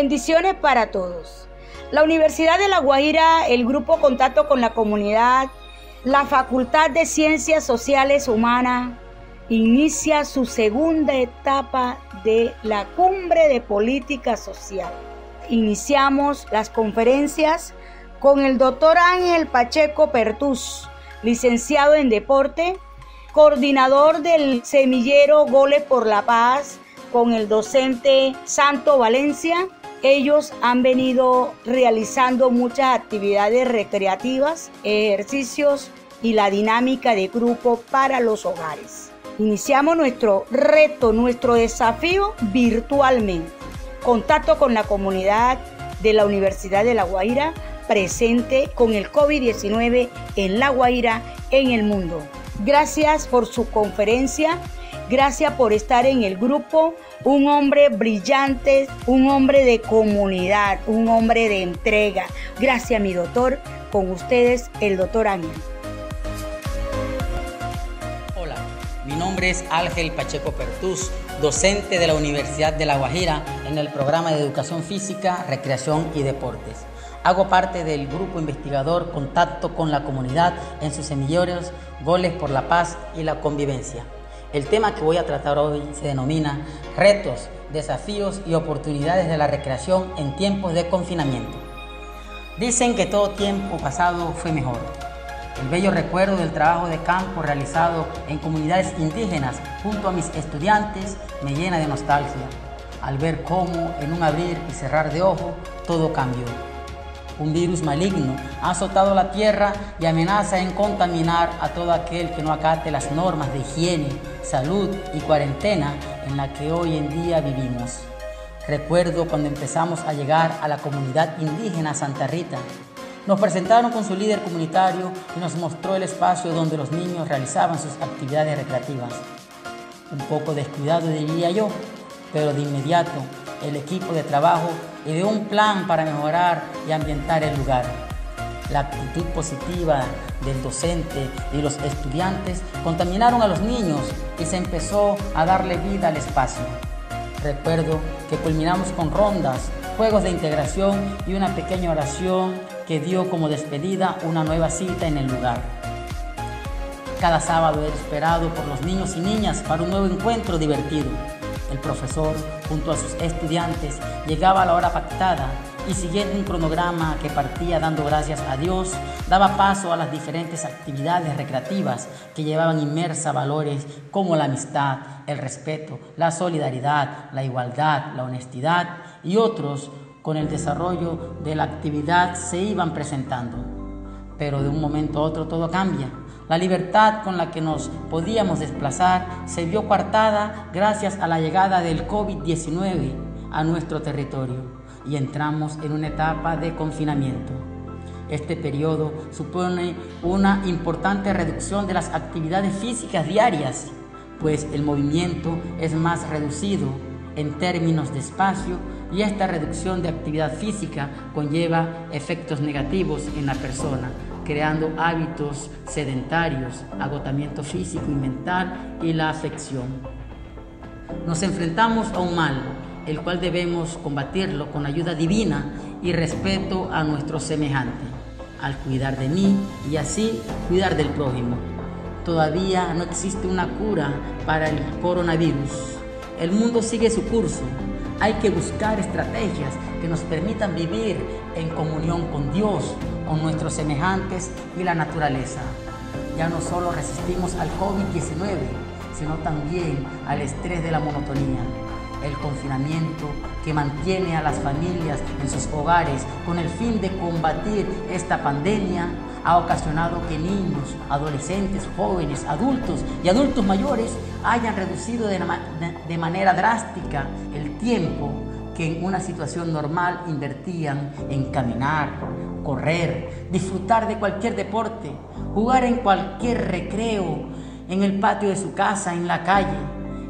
Bendiciones para todos. La Universidad de La Guaira, el Grupo Contacto con la Comunidad, la Facultad de Ciencias Sociales Humanas inicia su segunda etapa de la Cumbre de Política Social. Iniciamos las conferencias con el doctor Ángel Pacheco Pertús, licenciado en Deporte, coordinador del semillero Goles por la Paz, con el docente Santo Valencia. Ellos han venido realizando muchas actividades recreativas, ejercicios y la dinámica de grupo para los hogares. Iniciamos nuestro reto, nuestro desafío virtualmente. Contacto con la comunidad de la Universidad de La Guaira presente con el COVID-19 en La Guaira, en el mundo. Gracias por su conferencia Gracias por estar en el grupo. Un hombre brillante, un hombre de comunidad, un hombre de entrega. Gracias, mi doctor. Con ustedes, el doctor Ángel. Hola, mi nombre es Ángel Pacheco Pertús, docente de la Universidad de La Guajira en el programa de Educación Física, Recreación y Deportes. Hago parte del grupo investigador Contacto con la Comunidad en sus semilleros Goles por la Paz y la Convivencia. El tema que voy a tratar hoy se denomina Retos, desafíos y oportunidades de la recreación en tiempos de confinamiento. Dicen que todo tiempo pasado fue mejor. El bello recuerdo del trabajo de campo realizado en comunidades indígenas junto a mis estudiantes me llena de nostalgia al ver cómo en un abrir y cerrar de ojo todo cambió un virus maligno ha azotado la tierra y amenaza en contaminar a todo aquel que no acate las normas de higiene, salud y cuarentena en la que hoy en día vivimos. Recuerdo cuando empezamos a llegar a la comunidad indígena Santa Rita. Nos presentaron con su líder comunitario y nos mostró el espacio donde los niños realizaban sus actividades recreativas. Un poco descuidado diría yo, pero de inmediato el equipo de trabajo y de un plan para mejorar y ambientar el lugar. La actitud positiva del docente y los estudiantes contaminaron a los niños y se empezó a darle vida al espacio. Recuerdo que culminamos con rondas, juegos de integración y una pequeña oración que dio como despedida una nueva cita en el lugar. Cada sábado era esperado por los niños y niñas para un nuevo encuentro divertido. El profesor, junto a sus estudiantes, llegaba a la hora pactada y siguiendo un cronograma que partía dando gracias a Dios, daba paso a las diferentes actividades recreativas que llevaban inmersa valores como la amistad, el respeto, la solidaridad, la igualdad, la honestidad y otros con el desarrollo de la actividad se iban presentando. Pero de un momento a otro todo cambia la libertad con la que nos podíamos desplazar se vio coartada gracias a la llegada del COVID-19 a nuestro territorio y entramos en una etapa de confinamiento. Este periodo supone una importante reducción de las actividades físicas diarias, pues el movimiento es más reducido en términos de espacio y esta reducción de actividad física conlleva efectos negativos en la persona, creando hábitos sedentarios, agotamiento físico y mental y la afección. Nos enfrentamos a un mal, el cual debemos combatirlo con ayuda divina y respeto a nuestro semejante, al cuidar de mí y así cuidar del prójimo. Todavía no existe una cura para el coronavirus. El mundo sigue su curso. Hay que buscar estrategias que nos permitan vivir en comunión con Dios, con nuestros semejantes y la naturaleza. Ya no solo resistimos al COVID-19, sino también al estrés de la monotonía, el confinamiento que mantiene a las familias en sus hogares con el fin de combatir esta pandemia ha ocasionado que niños, adolescentes, jóvenes, adultos y adultos mayores hayan reducido de, de manera drástica el tiempo que en una situación normal invertían en caminar, correr, disfrutar de cualquier deporte, jugar en cualquier recreo, en el patio de su casa, en la calle.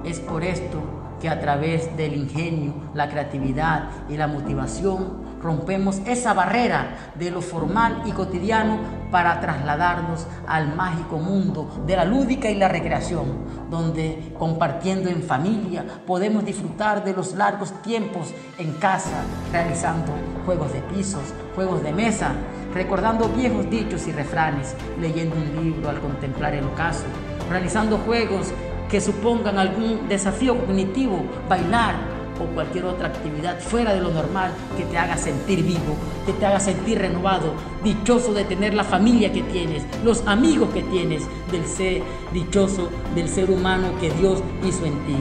Es por esto que a través del ingenio, la creatividad y la motivación rompemos esa barrera de lo formal y cotidiano para trasladarnos al mágico mundo de la lúdica y la recreación, donde compartiendo en familia podemos disfrutar de los largos tiempos en casa, realizando juegos de pisos, juegos de mesa, recordando viejos dichos y refranes, leyendo un libro al contemplar el ocaso, realizando juegos que supongan algún desafío cognitivo, bailar o cualquier otra actividad fuera de lo normal que te haga sentir vivo, que te haga sentir renovado, dichoso de tener la familia que tienes, los amigos que tienes, del ser dichoso del ser humano que Dios hizo en ti.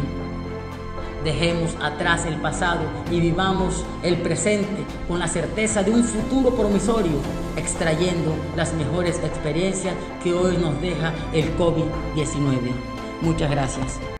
Dejemos atrás el pasado y vivamos el presente con la certeza de un futuro promisorio, extrayendo las mejores experiencias que hoy nos deja el COVID-19. Muchas gracias.